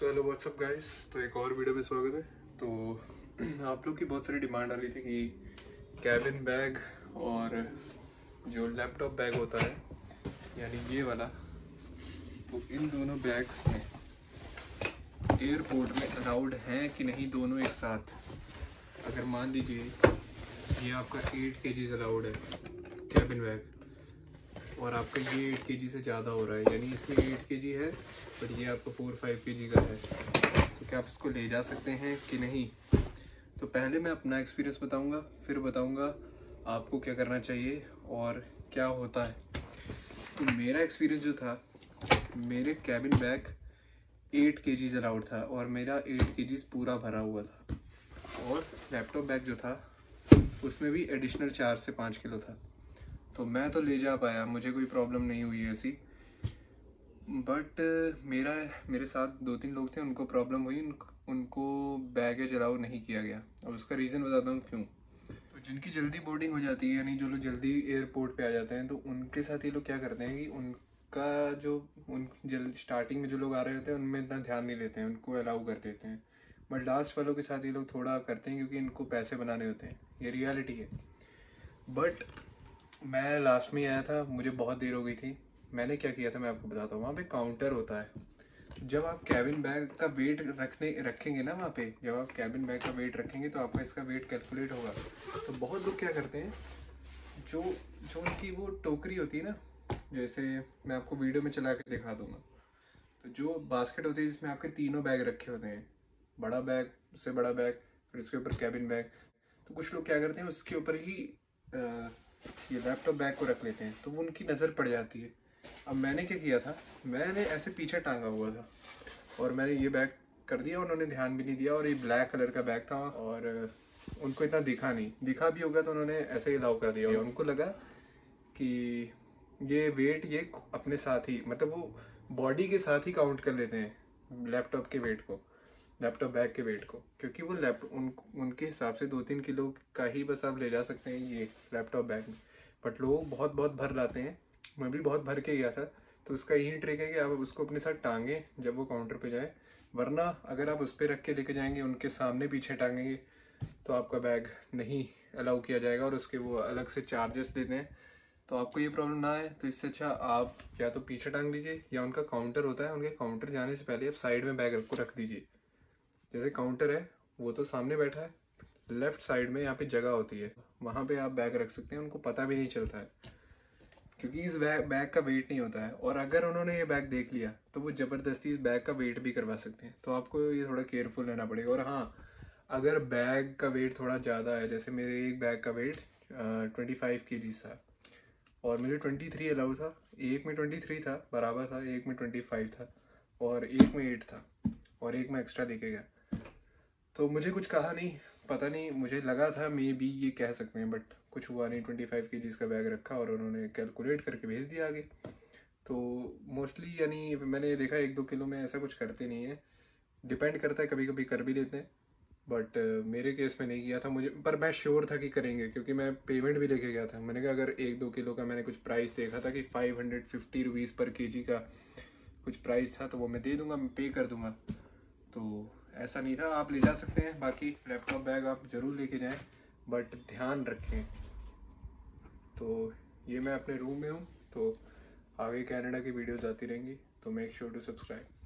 So hello what's up guys तो एक और वीडियो में स्वागत है। तो आप लोग की बहुत सारी डिमांड आ रही थी कि कैबिन बैग और जो लैपटॉप बैग होता है, यानी ये वाला तो इन दोनों बैग्स में एयरपोर्ट में अलाउड हैं कि नहीं दोनों एक साथ? अगर मान लीजिए, ये आपका एट के अलाउड है कैबिन बैग और आपका ये एट के से ज़्यादा हो रहा है, यानी इसमें एट के है बट ये आपका फोर फाइव के का है। तो क्या आप इसको ले जा सकते हैं कि नहीं? तो पहले मैं अपना एक्सपीरियंस बताऊँगा, फिर बताऊँगा आपको क्या करना चाहिए और क्या होता है। तो मेरा एक्सपीरियंस जो था, मेरे कैबिन बैग एट के जीज अलाउड था और मेरा एट के जीज पूरा भरा हुआ था। और लैपटॉप बैग जो था, उसमें भी एडिशनल चार से पाँच किलो था। तो मैं तो ले जा पाया मुझे कोई प्रॉब्लम नहीं हुई ऐसी। बट मेरा मेरे साथ दो तीन लोग थे उनको प्रॉब्लम हुई उन, उनको बैगेज अलाउ नहीं किया गया। अब उसका रीज़न बताता हूँ क्यों। तो जिनकी जल्दी बोर्डिंग हो जाती है यानी जो लोग जल्दी एयरपोर्ट पे आ जाते हैं तो उनके साथ ये लोग क्या करते हैं कि उनका जो उन जल्द स्टार्टिंग में जो लोग आ रहे होते हैं उनमें इतना ध्यान नहीं लेते हैं उनको अलाउ कर देते हैं। बट लास्ट वालों के साथ ये लोग थोड़ा करते हैं क्योंकि इनको पैसे बनाने होते हैं। ये रियलिटी है। बट मैं लास्ट में आया था मुझे बहुत देर हो गई थी। मैंने क्या किया था मैं आपको बताता हूँ। वहाँ पे काउंटर होता है। जब आप कैबिन बैग का वेट रखने रखेंगे ना वहाँ पे जब आप कैबिन बैग का वेट रखेंगे तो आपका इसका वेट कैलकुलेट होगा। तो बहुत लोग क्या करते हैं जो जो उनकी वो टोकरी होती है ना जैसे मैं आपको वीडियो में चला के दिखा दूँगा। तो जो बास्केट होती है जिसमें आपके तीनों बैग रखे होते हैं। बड़ा बैग उससे बड़ा बैग फिर उसके ऊपर कैबिन बैग तो कुछ लोग क्या करते हैं उसके ऊपर ही आ, ये लैपटॉप बैग को रख लेते हैं तो वो उनकी नज़र पड़ जाती है। अब मैंने क्या किया था? मैंने ऐसे पीछे टांगा हुआ था और मैंने ये बैग कर दिया उन्होंने ध्यान भी नहीं दिया और ये ब्लैक कलर का बैग था और उनको इतना दिखा नहीं। दिखा भी होगा तो उन्होंने ऐसे ही अलाउ कर दिया उनको लगा कि ये वेट ये अपने साथ ही मतलब वो बॉडी के साथ ही काउंट कर लेते हैं लैपटॉप के वेट को लैपटॉप बैग के वेट को, क्योंकि वो लैप उन उनके हिसाब से दो तीन किलो का ही बस आप ले जा सकते हैं ये लैपटॉप बैग में। बट लोग बहुत बहुत भर लाते हैं। मैं भी बहुत भर के गया था। तो उसका यही ट्रिक है कि आप उसको अपने साथ टांगे जब वो काउंटर पे जाए। वरना अगर आप उस पर रख के लेके जाएँगे, उनके सामने पीछे टांगेंगे तो आपका बैग नहीं अलाउ किया जाएगा और उसके वो अलग से चार्जेस देते हैं। तो आपको ये प्रॉब्लम ना आए तो इससे अच्छा आप या तो पीछे टांग लीजिए या उनका काउंटर होता है, उनके काउंटर जाने से पहले आप साइड में बैग को रख दीजिए। जैसे काउंटर है, वो तो सामने बैठा है लेफ़्ट साइड में यहाँ पे जगह होती है। वहाँ पे आप बैग रख सकते हैं, उनको पता भी नहीं चलता है। क्योंकि इस बैग बैग का वेट नहीं होता है। और अगर उन्होंने ये बैग देख लिया तो वो ज़बरदस्ती इस बैग का वेट भी करवा सकते हैं। तो आपको ये थोड़ा केयरफुल रहना पड़ेगा। और हाँ अगर बैग का वेट थोड़ा ज़्यादा है, जैसे मेरे एक बैग का वेट ट्वेंटी फाइव के जी था। और मेरे ट्वेंटी थ्री अलाउ था। एक में ट्वेंटी थ्री था, बराबर था। एक में ट्वेंटी फाइव था। और एक में एट था। और एक में एक्स्ट्रा लेके गया। तो मुझे कुछ कहा नहीं। पता नहीं मुझे लगा था मे बी ये कह सकते हैं बट कुछ हुआ नहीं। ट्वेंटी फाइव के जी का बैग रखा और उन्होंने कैलकुलेट करके भेज दिया आगे। तो मोस्टली यानी मैंने देखा एक दो किलो में ऐसा कुछ करते नहीं है। डिपेंड करता है कभी कभी कर भी लेते हैं। बट uh, मेरे केस में नहीं किया था मुझे। पर मैं श्योर था कि करेंगे क्योंकि मैं पेमेंट भी लेके गया था। मैंने कहा अगर एक दो किलो का मैंने कुछ प्राइस देखा था कि फाइव हंड्रेड फिफ्टी रुपीज़ पर के जी का कुछ प्राइस था तो वो मैं दे दूँगा मैं पे कर दूँगा। तो ऐसा नहीं था, आप ले जा सकते हैं। बाकी लैपटॉप बैग आप ज़रूर लेके जाएँ बट ध्यान रखें। तो ये मैं अपने रूम में हूँ तो आगे कनाडा की वीडियोज़ आती रहेंगी तो मेक श्योर टू सब्सक्राइब